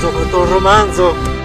romanzo, ho fatto un romanzo